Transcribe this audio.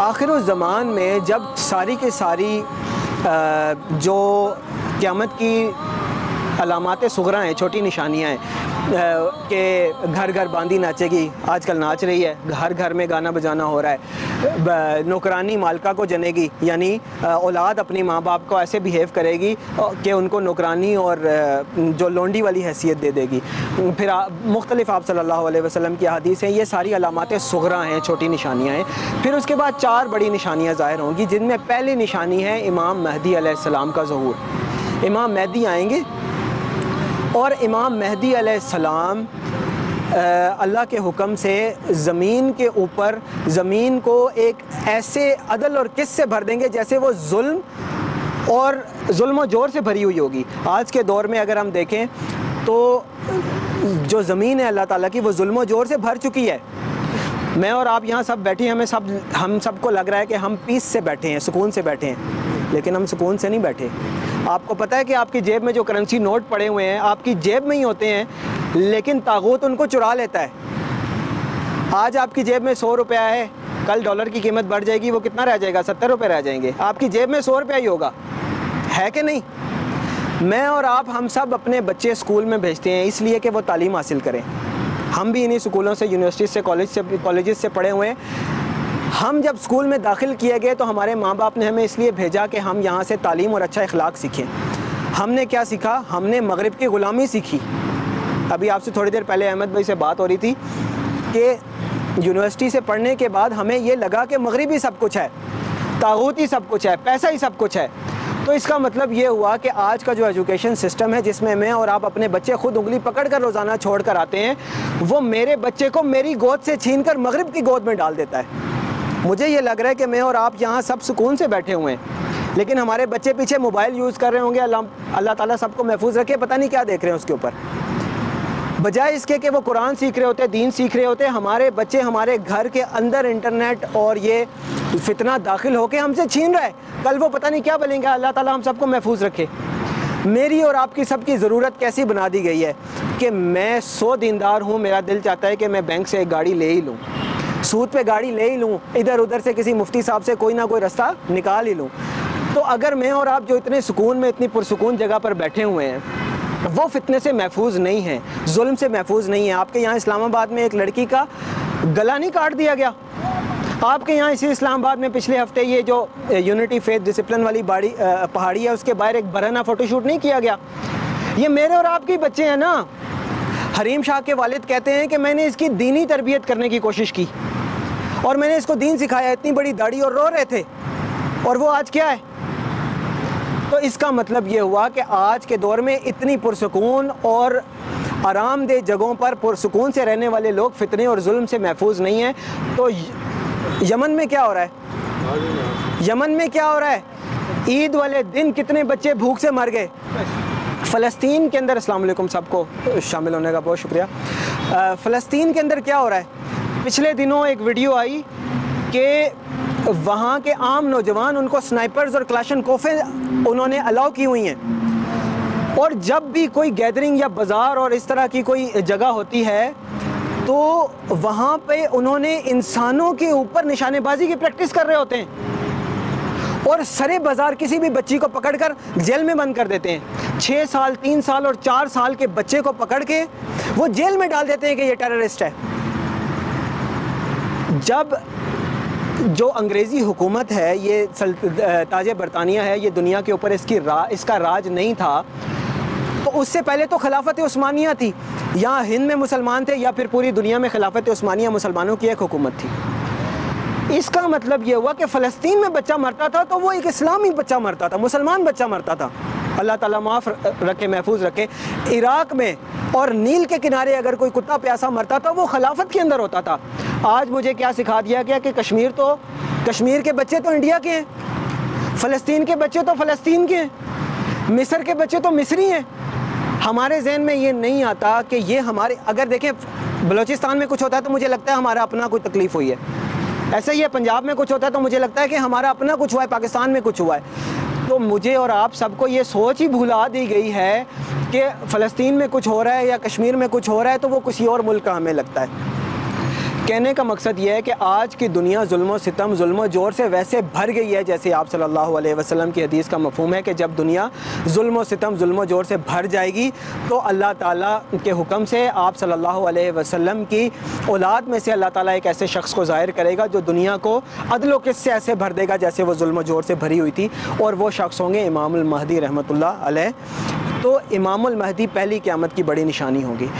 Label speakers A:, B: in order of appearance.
A: आखिर ज़मान में जब सारी के सारी जो क़्यामत की अलामत सगरा हैं छोटी निशानियाँ हैं कि घर घर बांदी नाचेगी, आजकल नाच रही है, घर घर में गाना बजाना हो रहा है। नौकरानी मालका को जनेगी, यानी औलाद अपनी माँ बाप को ऐसे बिहेव करेगी कि उनको नौकरानी और जो लोंडी वाली हैसियत दे देगी। फिर मुख्तलिफ़ आप सल्लल्लाहु अलैहि वसल्लम की हदीस हैं, ये सारी अलामत सगरा हैं, छोटी निशानियाँ हैं। फिर उसके बाद चार बड़ी निशानियाँ ज़ाहिर होंगी, जिनमें पहली निशानी है इमाम महदी आसमाम का जहूर। इमाम महदी आएँगे और इमाम महदी सलाम अल्लाह के हुक्म से ज़मीन के ऊपर, ज़मीन को एक ऐसे अदल और किस से भर देंगे जैसे वो जुल्म और जुल्म ज़ोर से भरी हुई होगी। आज के दौर में अगर हम देखें तो जो ज़मीन है अल्लाह ताला की, वो जुल्म ज़ोर से भर चुकी है। मैं और आप यहाँ सब बैठे हैं, हमें सब, हम सबको लग रहा है कि हम पीस से बैठे हैं, सुकून से बैठे हैं, लेकिन हम सुकून से नहीं बैठे। आपको पता है कि आपकी जेब में जो करेंसी नोट पड़े हुए हैं, आपकी जेब में ही होते हैं, लेकिन तागूत उनको चुरा लेता है। आज आपकी जेब में सौ रुपया है, कल डॉलर की कीमत बढ़ जाएगी, वो कितना रह जाएगा? सत्तर रुपये रह जाएँगे। आपकी जेब में सौ रुपया ही होगा। है कि नहीं? मैं और आप, हम सब अपने बच्चे स्कूल में भेजते हैं, इसलिए कि वो तालीम हासिल करें। हम भी इन्हीं स्कूलों से यूनिवर्सिटी से कॉलेज से कॉलेज से पढ़े हुए हैं। हम जब स्कूल में दाखिल किए गए तो हमारे माँ बाप ने हमें इसलिए भेजा कि हम यहाँ से तालीम और अच्छा अखलाक सीखें। हमने क्या सीखा? हमने मगरब की ग़ुलामी सीखी। अभी आपसे थोड़ी देर पहले अहमद भाई से बात हो रही थी कि यूनिवर्सिटी से पढ़ने के बाद हमें ये लगा कि मगरबी सब कुछ है ताबूत ही सब कुछ है, पैसा ही सब कुछ है। तो इसका मतलब ये हुआ कि आज का जो एजुकेशन सिस्टम है जिसमें मैं और आप अपने बच्चे खुद उंगली पकड़ कर रोज़ाना छोड़ कर आते हैं, वो मेरे बच्चे को मेरी गोद से छीन कर मगरब की गोद में डाल देता है। मुझे ये लग रहा है कि मैं और आप यहाँ सब सुकून से बैठे हुए हैं। लेकिन हमारे बच्चे पीछे मोबाइल यूज़ कर रहे होंगे, अल्लाह ताला सबको महफूज रखे, पता नहीं क्या देख रहे हैं उसके ऊपर। बजाय इसके कि वो कुरान सीख रहे होते, दीन सीख रहे होते, हमारे बच्चे हमारे घर के अंदर इंटरनेट और ये फितना दाखिल होकर हमसे छीन रहा है। कल वो पता नहीं क्या बोलेंगे, अल्लाह ताला हम सबको महफूज रखे। मेरी और आपकी सबकी ज़रूरत कैसी बना दी गई है कि मैं सो दीनदार हूँ, मेरा दिल चाहता है कि मैं बैंक से एक गाड़ी ले ही लूँ। सूद पे गाड़ी ले ही लूँ, इधर उधर से किसी मुफ्ती साहब से कोई ना कोई रास्ता निकाल ही लूँ। तो अगर मैं और आप जो इतने सुकून में, इतनी पुरसकून जगह पर बैठे हुए हैं, वो फितने से महफूज नहीं हैं, जुल्म से महफूज नहीं है। आपके यहाँ इस्लामाबाद में एक लड़की का गला नहीं काट दिया गया? आपके यहाँ इसी इस्लामाबाद में पिछले हफ़्ते ये जो यूनिटी फेथ डिसिप्लिन वाली बाड़ी पहाड़ी है, उसके बाहर एक बराना फ़ोटोशूट नहीं किया गया? ये मेरे और आपके बच्चे हैं ना? हरीम शाह के वालिद कहते हैं कि मैंने इसकी दीनी तरबियत करने की कोशिश की। और मैंने इसको दीन सिखाया, इतनी बड़ी दाढ़ी और रो रहे थे। और वो आज क्या है? तो इसका मतलब ये हुआ कि आज के दौर में इतनी पुरसकून और आरामदेह जगहों पर पुरसकून से रहने वाले लोग फितने और जुल्म से महफूज नहीं हैं। तो यमन में क्या हो रहा है? यमन में क्या हो रहा है? ईद वाले दिन कितने बच्चे भूख से मर गए? फ़लस्तीन के अंदर, अस्सलाम सबको शामिल होने का बहुत शुक्रिया। फ़लस्तीन के अंदर क्या हो रहा है? पिछले दिनों एक वीडियो आई कि वहाँ के आम नौजवान, उनको स्नाइपर्स और क्लाशन कोफे उन्होंने अलाउ की हुई हैं। और जब भी कोई गैदरिंग या बाज़ार और इस तरह की कोई जगह होती है तो वहाँ पे उन्होंने इंसानों के ऊपर निशानेबाजी की प्रैक्टिस कर रहे होते हैं। और सरे बाज़ार किसी भी बच्ची को पकड़कर जेल में बंद कर देते हैं। छः साल, तीन साल और चार साल के बच्चे को पकड़ के वो जेल में डाल देते हैं कि ये टेररिस्ट है। जब जो अंग्रेज़ी हुकूमत है ये ताज बरतानिया है ये दुनिया के ऊपर इसकी रा, इसका राज नहीं था तो उससे पहले तो खिलाफत उस्मानिया थी। यहाँ हिंद में मुसलमान थे या फिर पूरी दुनिया में खिलाफत उस्मानिया मुसलमानों की एक हुकूमत थी। इसका मतलब ये हुआ कि फ़लस्तीन में बच्चा मरता था तो वो एक इस्लामी बच्चा मरता था मुसलमान बच्चा मरता था। अल्लाह ताला माफ़ रखे, महफूज रखे। इराक़ में और नील के किनारे अगर कोई कुत्ता प्यासा मरता था, वो खिलाफत के अंदर होता था। आज मुझे क्या सिखा दिया गया कि कश्मीर तो कश्मीर के बच्चे तो इंडिया के हैं। फ़लस्तीन के बच्चे तो फ़लस्तीन के हैं। मिस्र के बच्चे तो मिस्री हैं। हमारे जहन में ये नहीं आता कि ये हमारे, अगर देखें, बलूचिस्तान में कुछ होता है तो मुझे लगता है हमारा अपना कोई तकलीफ़ हुई है। ऐसे ही है, पंजाब में कुछ होता है तो मुझे लगता है कि हमारा अपना कुछ हुआ है, पाकिस्तान में कुछ हुआ है। तो मुझे और आप सबको ये सोच ही भुला दी गई है कि फ़लस्तीन में कुछ हो रहा है या कश्मीर में कुछ हो रहा है तो वो किसी और मुल्क का हमें लगता है। कहने का मकसद यह है कि आज की दुनिया जुल्म, सितम जुल्म, ज़ोर से वैसे भर गई है, जैसे आप सल्लल्लाहु अलैहि वसल्लम की हदीस का मफहम है कि जब दुनिया जुल्म, सितम जुल्म, ज़ोर से भर जाएगी तो अल्लाह ताला के हुक्म से आप सल्लल्लाहु अलैहि वसल्लम की औलाद में से अल्लाह ताला एक ऐसे शख्स को ज़ाहिर करेगा जो दुनिया को अदलो किस से ऐसे भर देगा जैसे वो जुल्म ज़ोर से भरी हुई थी, और वो शख्स होंगे इमाम महदी रहमतुल्लाह अलैह। तो इमाम महदी पहली क़्यामत की बड़ी निशानी होगी।